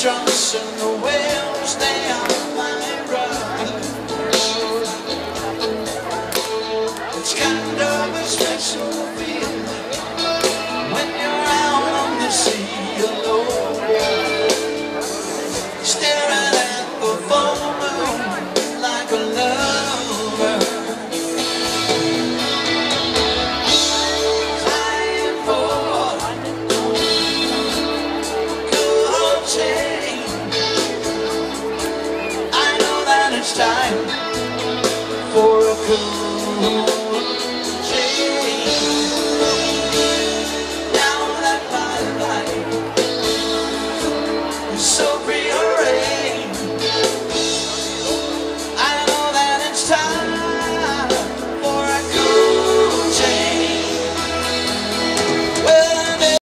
trunks and the whales, they are flying rough. It's kind of a special much time. For a good